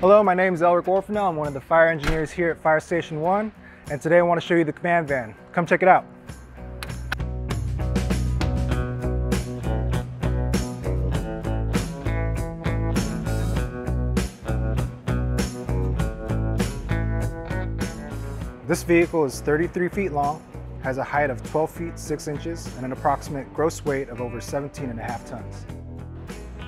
Hello, my name is Elrick Orfanel. I'm one of the fire engineers here at Fire Station 1, and today I want to show you the command van. Come check it out. This vehicle is 33 feet long, has a height of 12 feet 6 inches, and an approximate gross weight of over 17 and a half tons.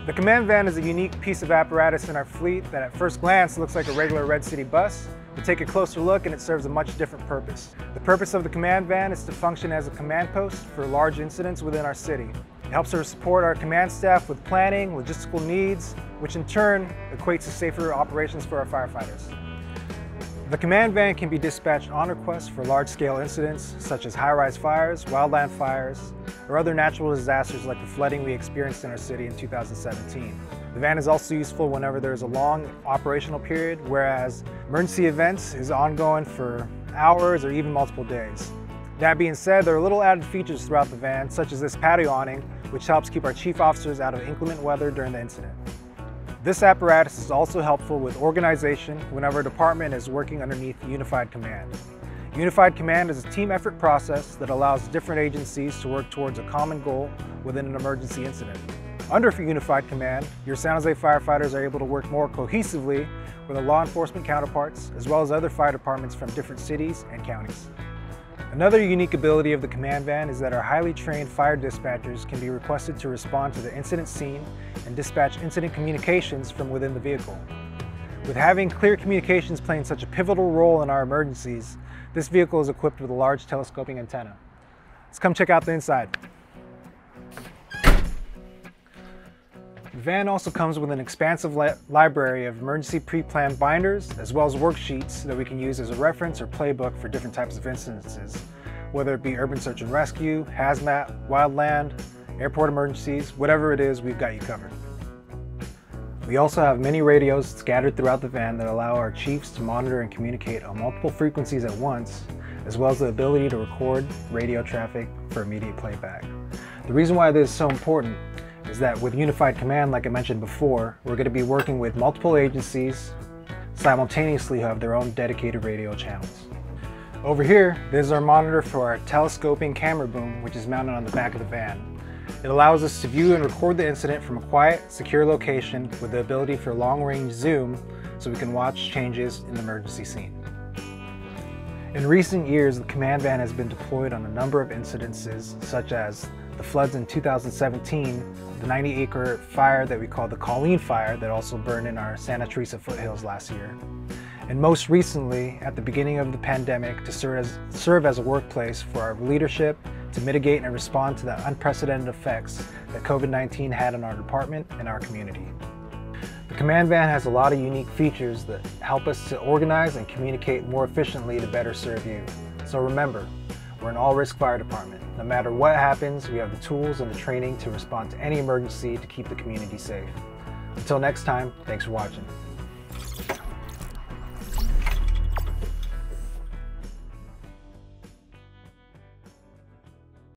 The command van is a unique piece of apparatus in our fleet that at first glance looks like a regular Red City bus, but take a closer look and it serves a much different purpose. The purpose of the command van is to function as a command post for large incidents within our city. It helps us support our command staff with planning, logistical needs, which in turn equates to safer operations for our firefighters. The command van can be dispatched on request for large-scale incidents such as high-rise fires, wildland fires, or other natural disasters like the flooding we experienced in our city in 2017. The van is also useful whenever there is a long operational period, whereas emergency events is ongoing for hours or even multiple days. That being said, there are little added features throughout the van, such as this patio awning, which helps keep our chief officers out of inclement weather during the incident. This apparatus is also helpful with organization whenever a department is working underneath Unified Command. Unified Command is a team effort process that allows different agencies to work towards a common goal within an emergency incident. Under Unified Command, your San Jose firefighters are able to work more cohesively with their law enforcement counterparts, as well as other fire departments from different cities and counties. Another unique ability of the command van is that our highly trained fire dispatchers can be requested to respond to the incident scene and dispatch incident communications from within the vehicle. With having clear communications playing such a pivotal role in our emergencies, this vehicle is equipped with a large telescoping antenna. Let's come check out the inside. Van also comes with an expansive li library of emergency pre-planned binders, as well as worksheets that we can use as a reference or playbook for different types of instances, whether it be urban search and rescue, hazmat, wildland, airport emergencies, whatever it is, we've got you covered. We also have many radios scattered throughout the van that allow our chiefs to monitor and communicate on multiple frequencies at once, as well as the ability to record radio traffic for immediate playback. The reason why this is so important is that with Unified Command, like I mentioned before, we're going to be working with multiple agencies simultaneously who have their own dedicated radio channels. Over here, this is our monitor for our telescoping camera boom, which is mounted on the back of the van. It allows us to view and record the incident from a quiet, secure location with the ability for long-range zoom so we can watch changes in the emergency scene. In recent years, the command van has been deployed on a number of incidences such as the floods in 2017, the 90 acre fire that we call the Colleen Fire that also burned in our Santa Teresa foothills last year. And most recently, at the beginning of the pandemic, to serve as, serve as a workplace for our leadership to mitigate and respond to the unprecedented effects that COVID-19 had on our department and our community. The Command Van has a lot of unique features that help us to organize and communicate more efficiently to better serve you. So remember, we're an all-risk fire department. No matter what happens, we have the tools and the training to respond to any emergency to keep the community safe. Until next time, thanks for watching.